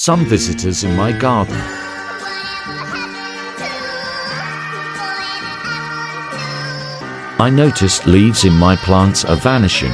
Some visitors in my garden. I noticed leaves in my plants are vanishing.